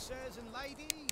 sirs and ladies.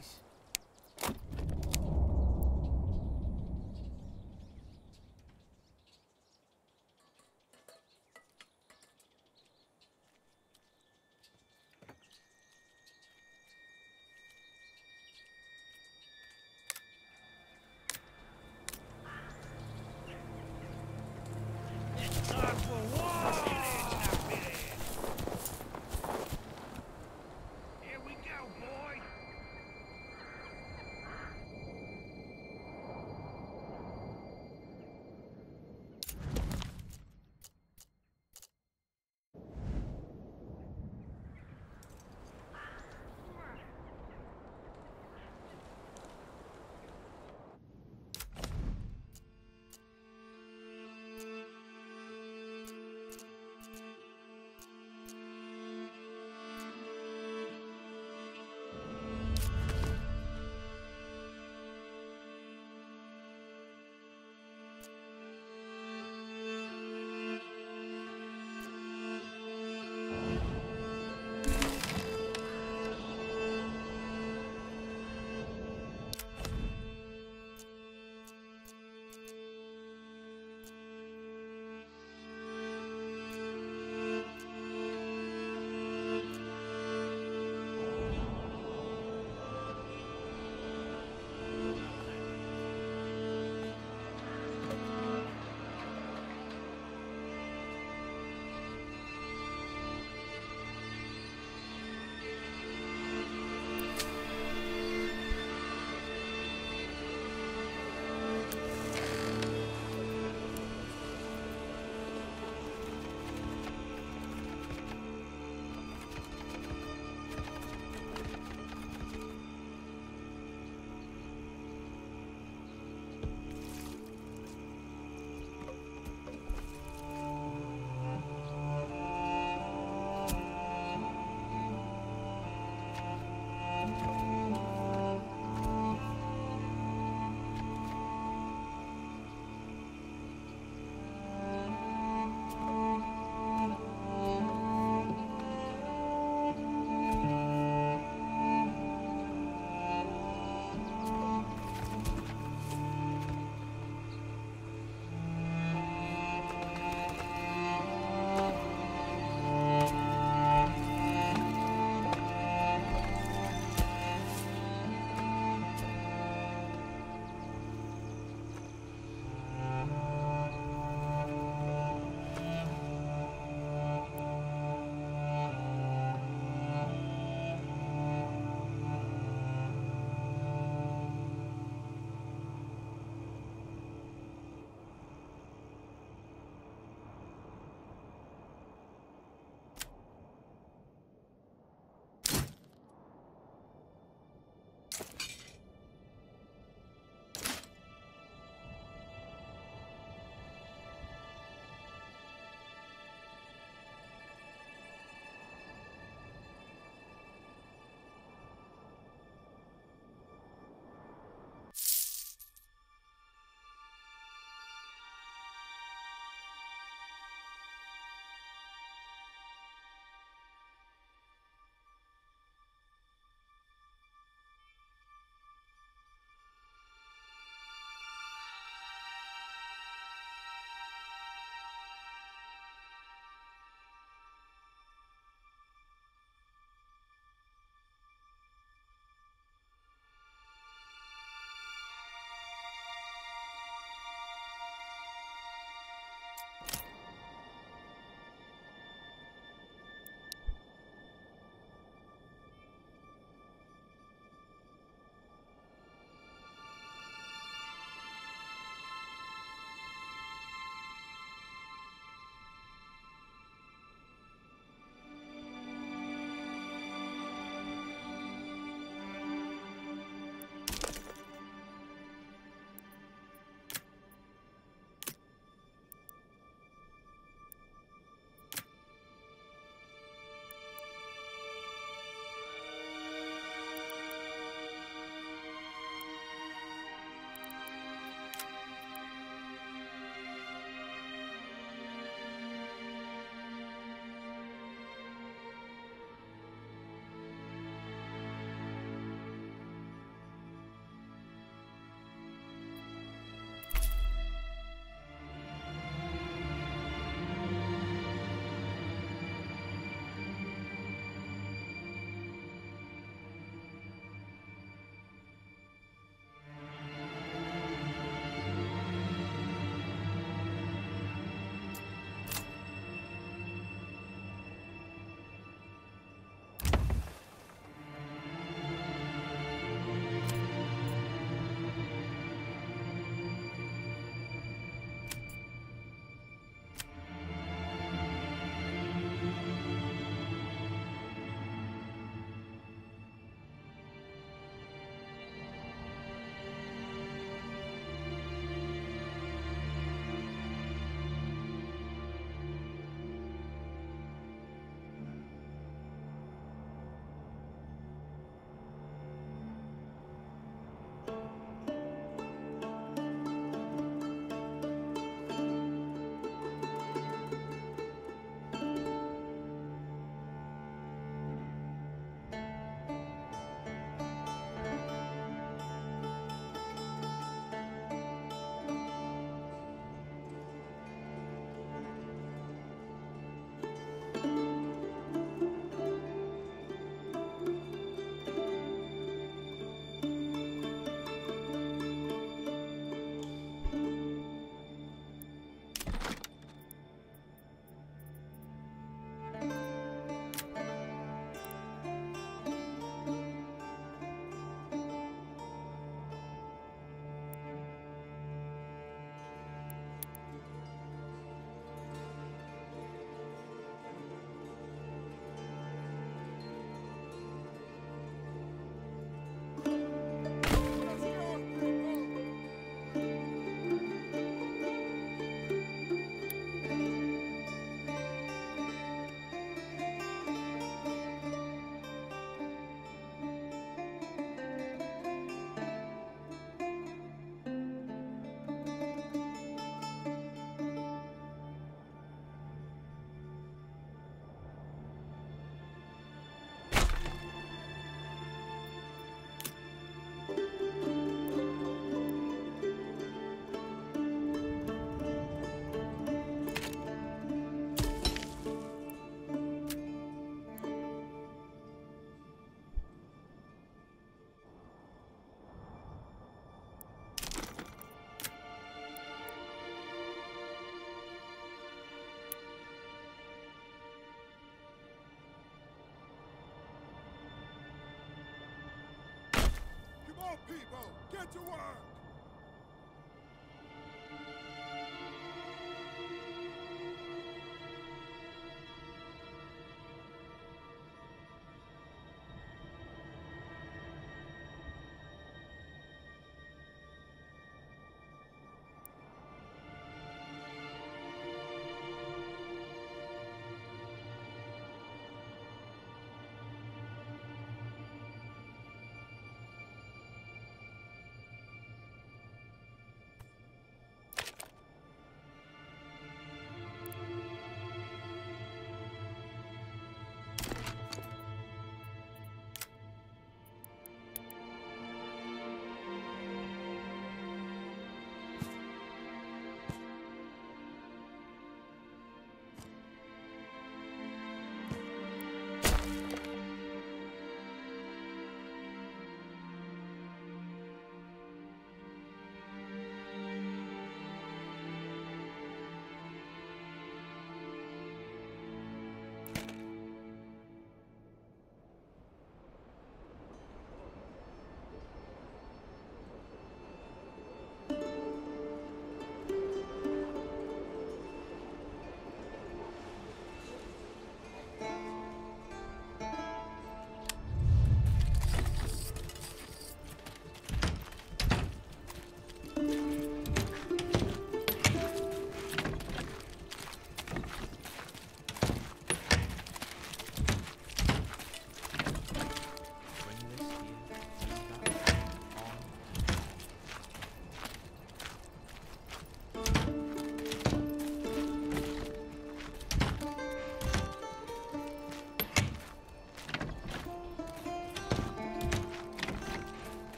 More people! Get to work!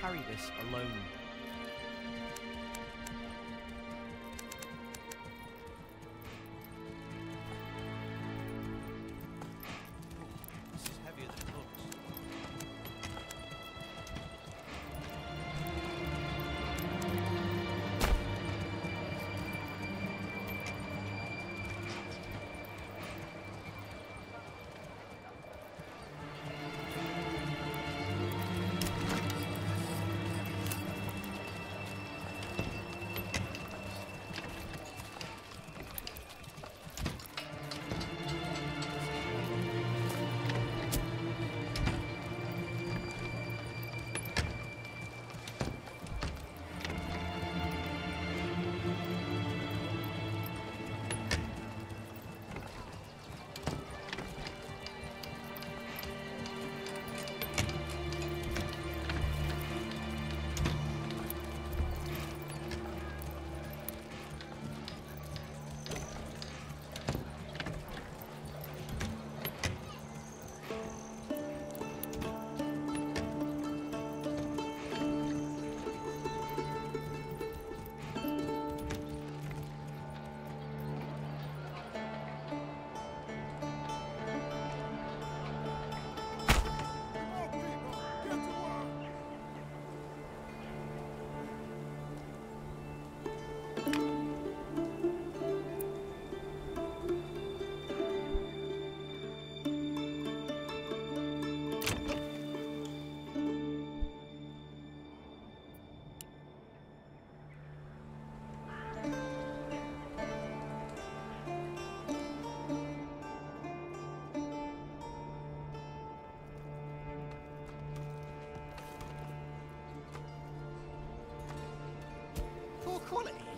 Carry this alone?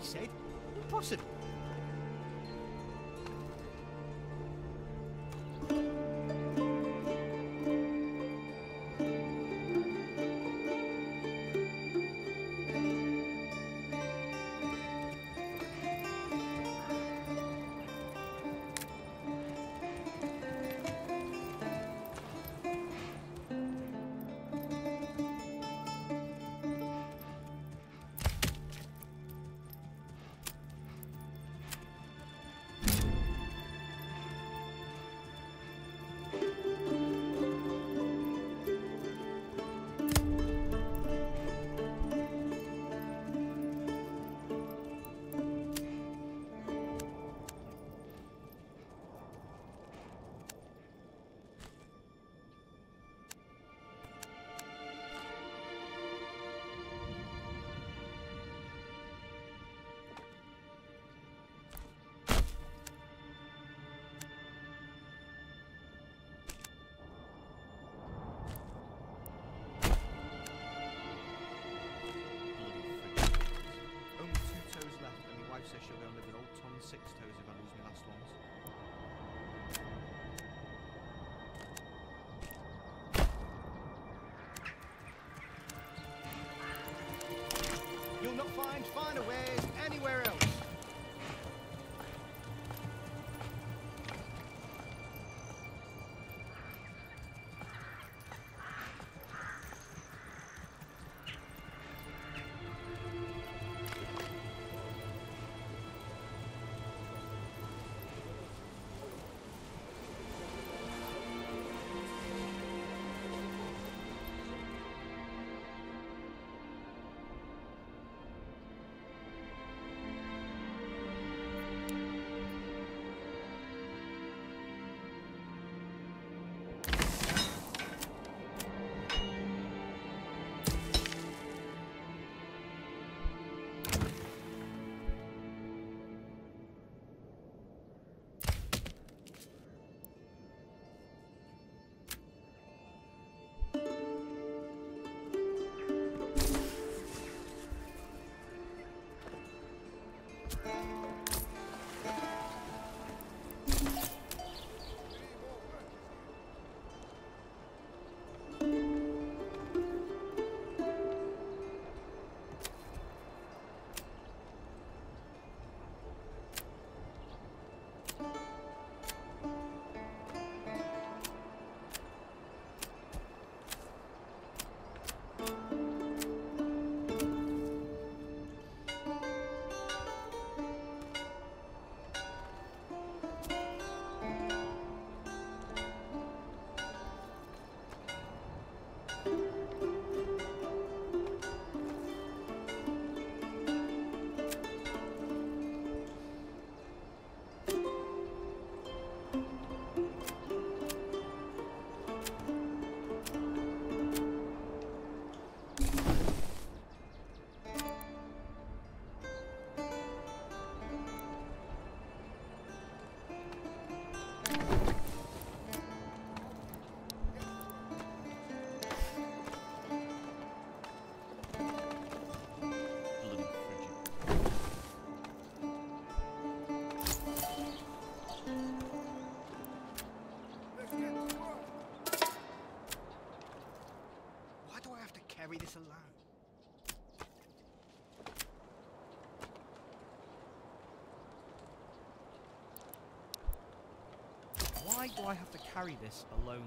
he said. Six toes if I lose my last ones. You'll not find finer wares anywhere else. Carry this alone? Why do I have to carry this alone?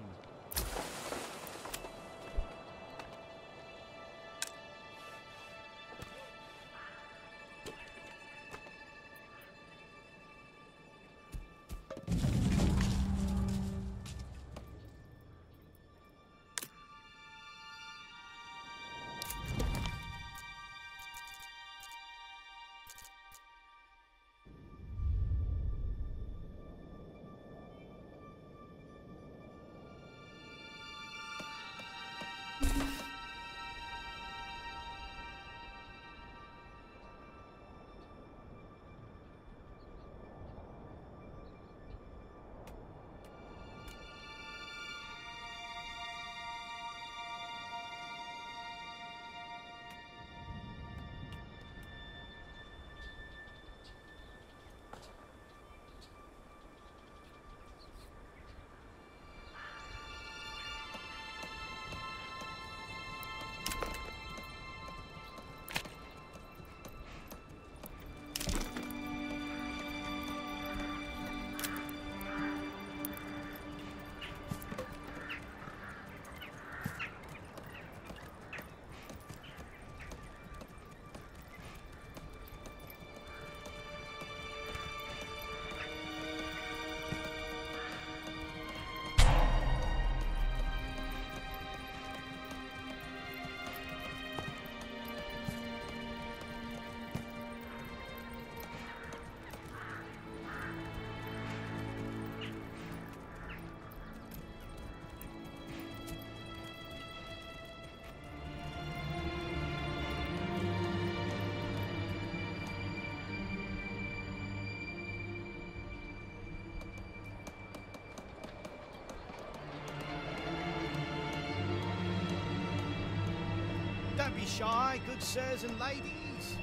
be shy, good sirs and ladies.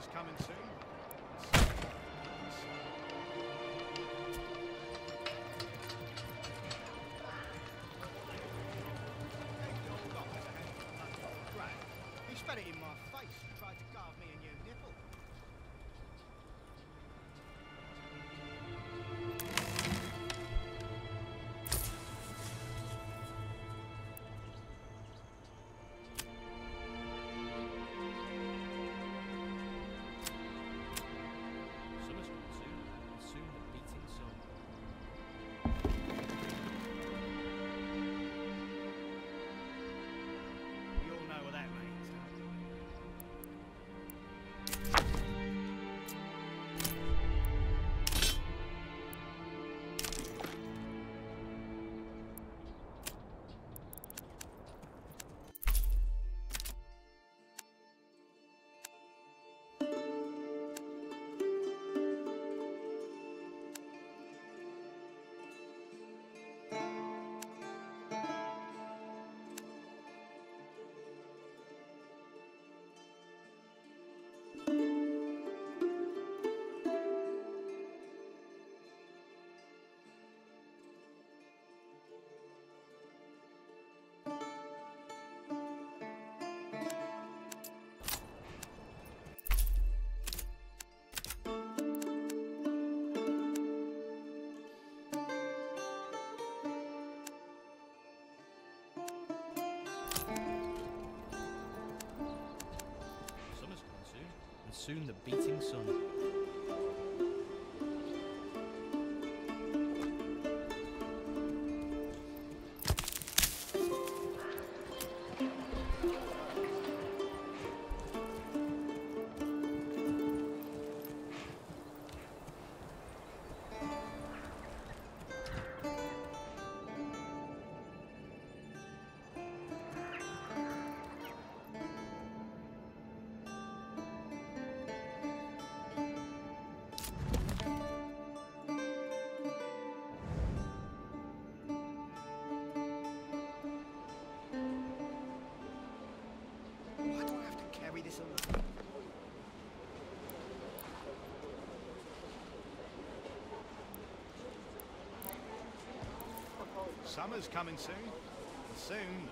is coming soon. He's fed it in my soon the beating sun. Summer's coming soon, and soon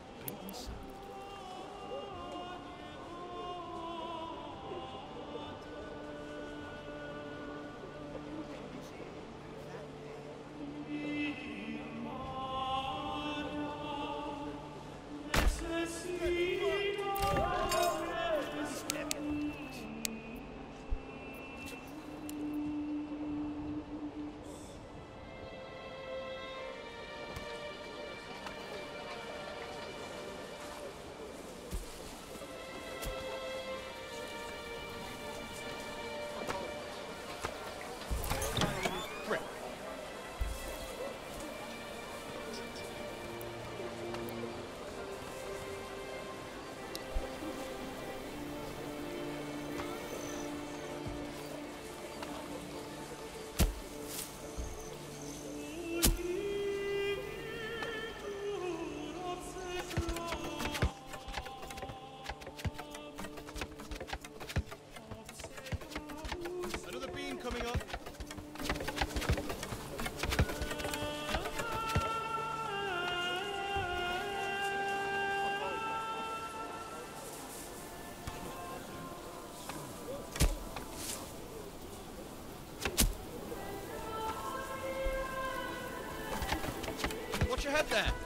your head there.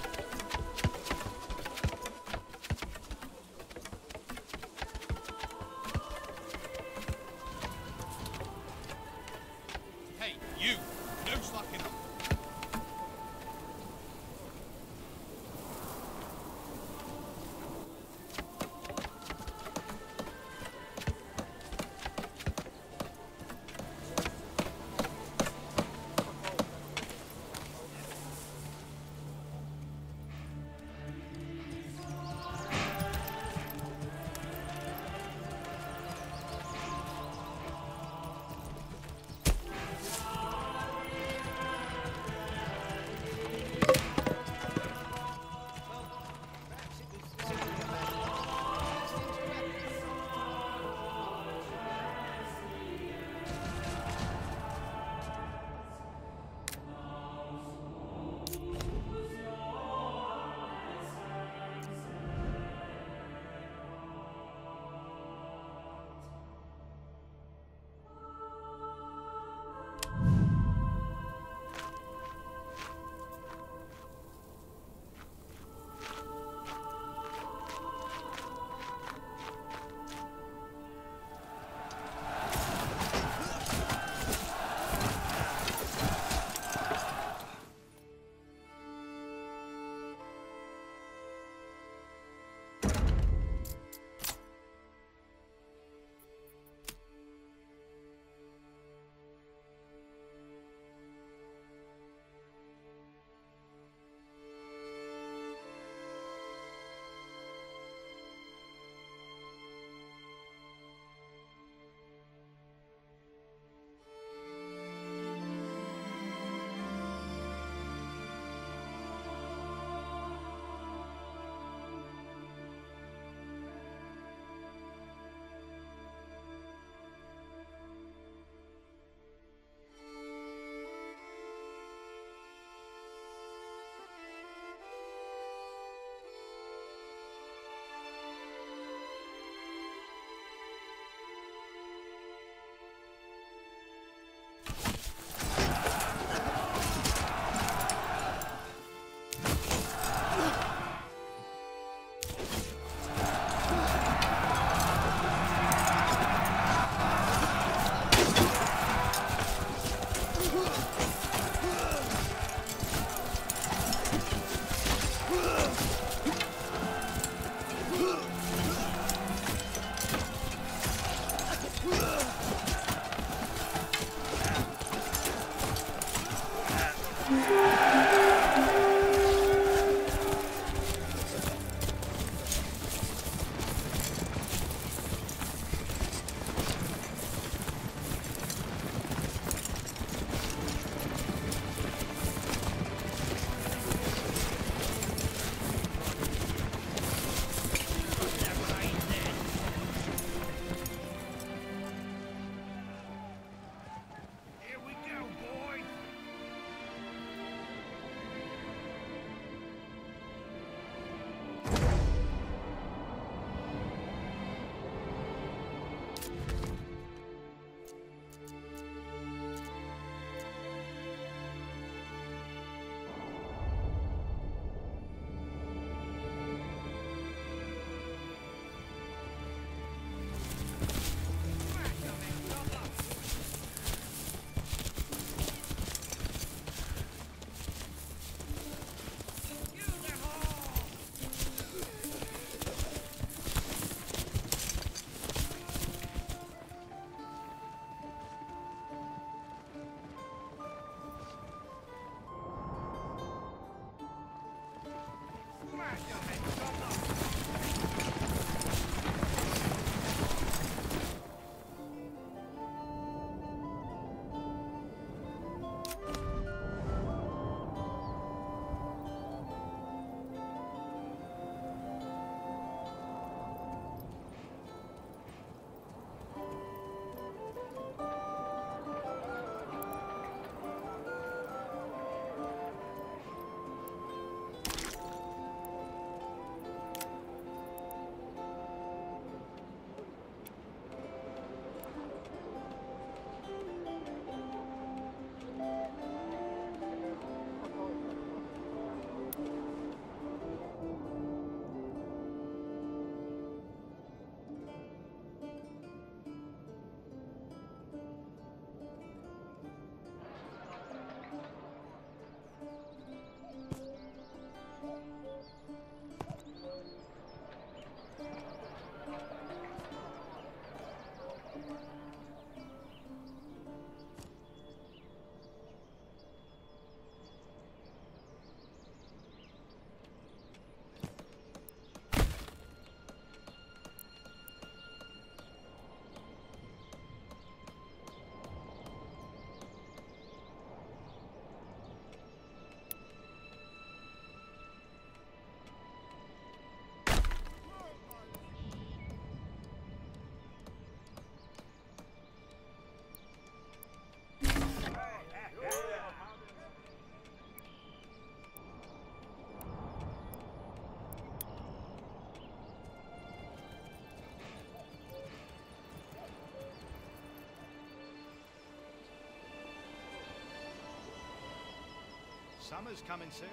Summer's coming soon.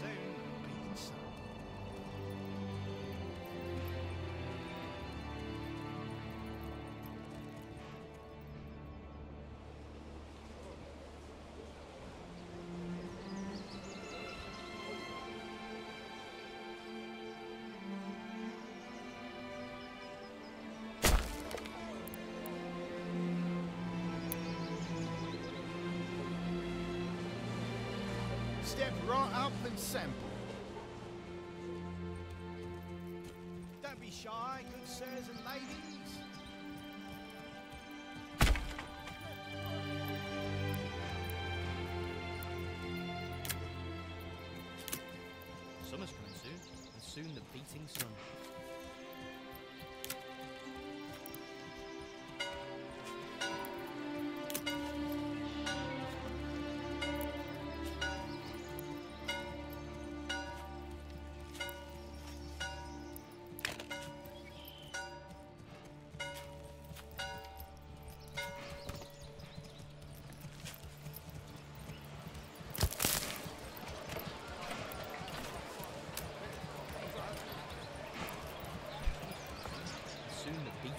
Soon, the beating Step right up and sample. Don't be shy, good sirs and ladies. Summer's coming soon, and soon the beating sun.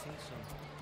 Soon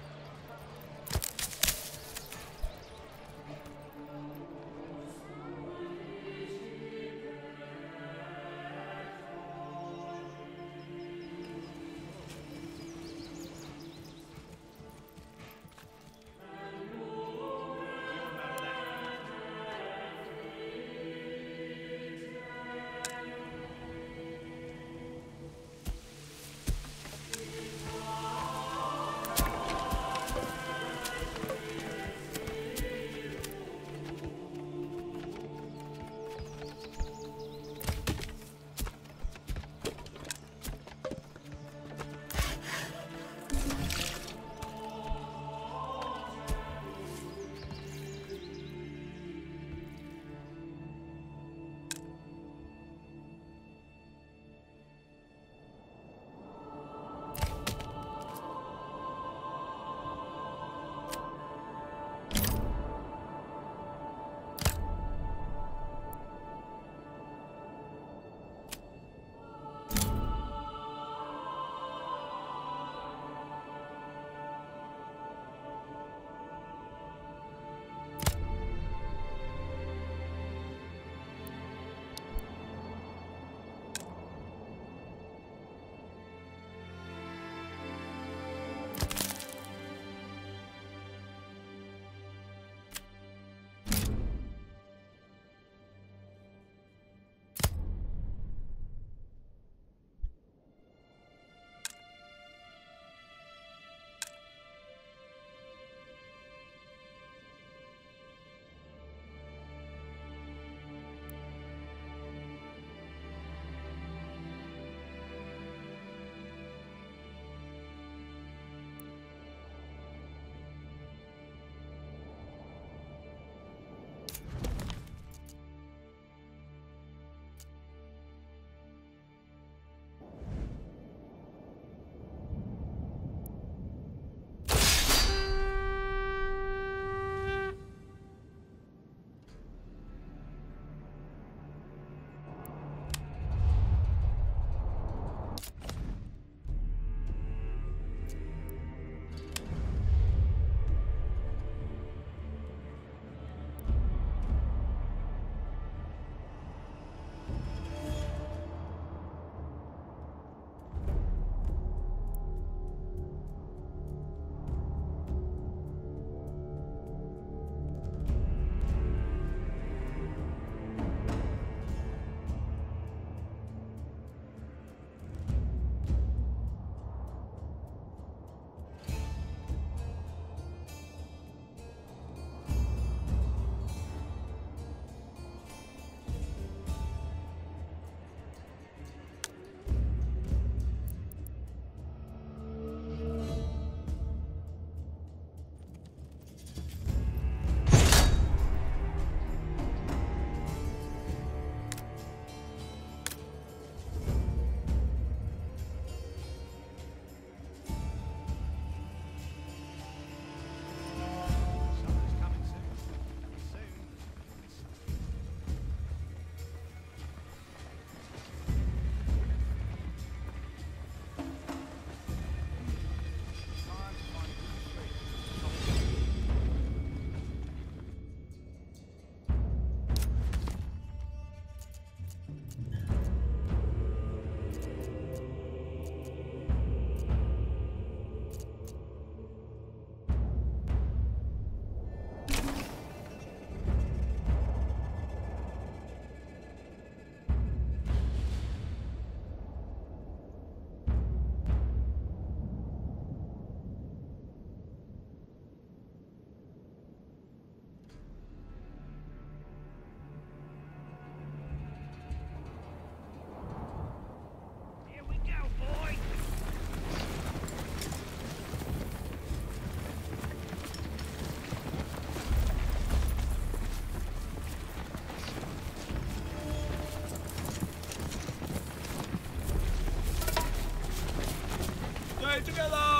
together!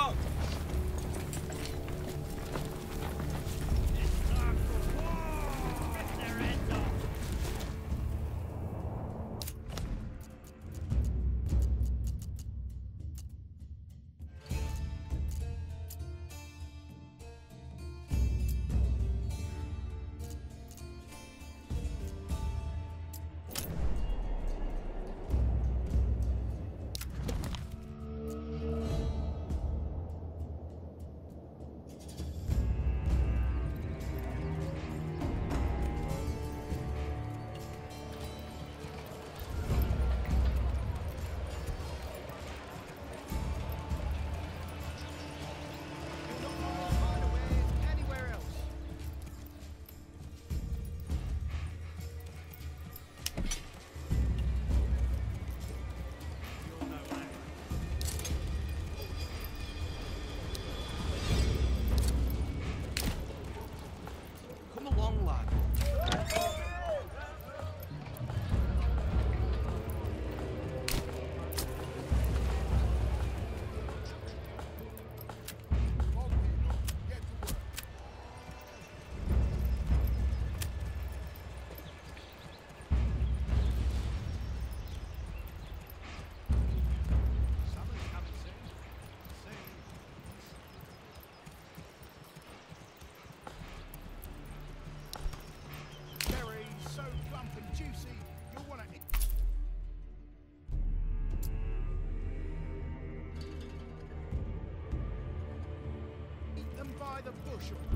The bushel.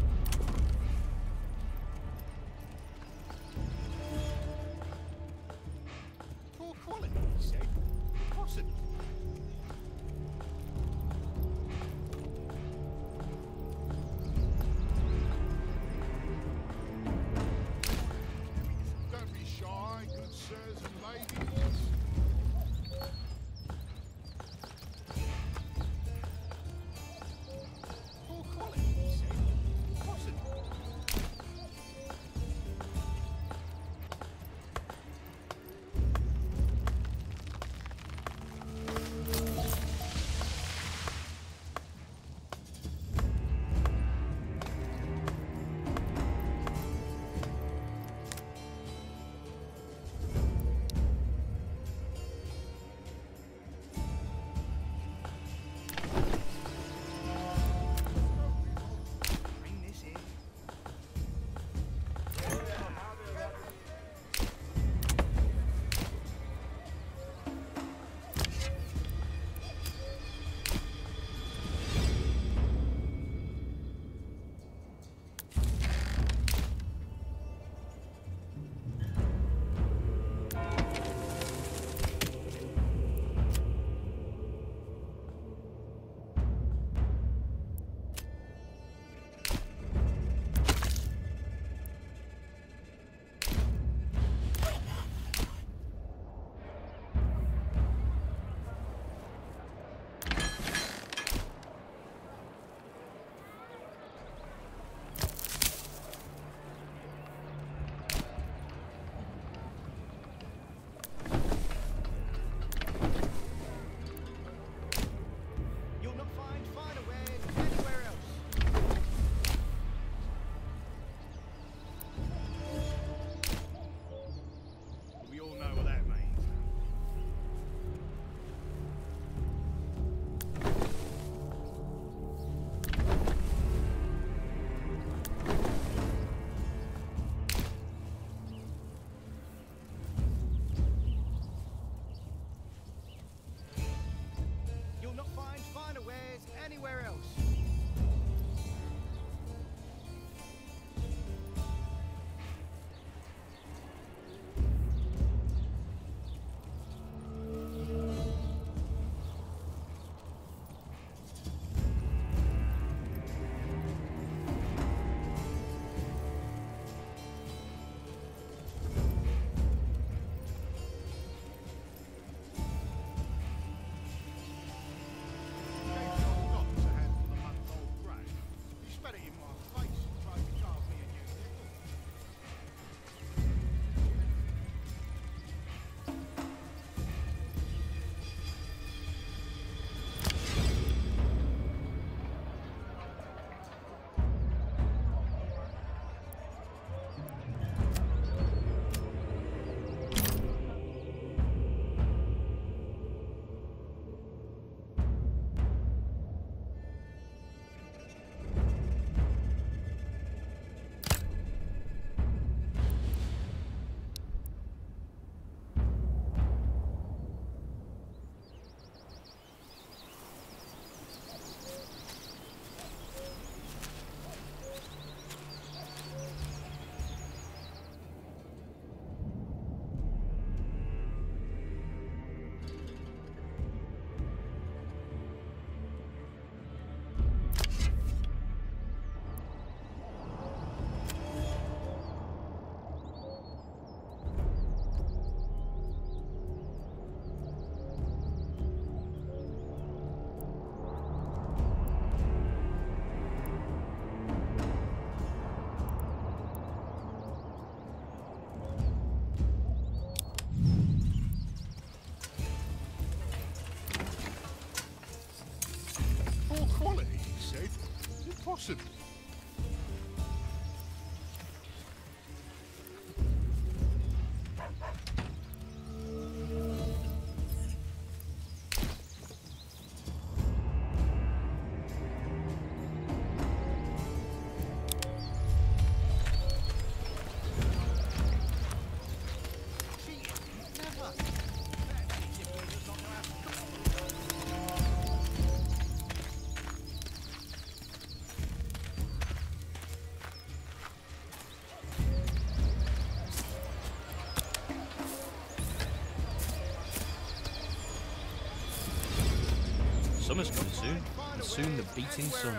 Summer's coming soon, and soon the beating sun.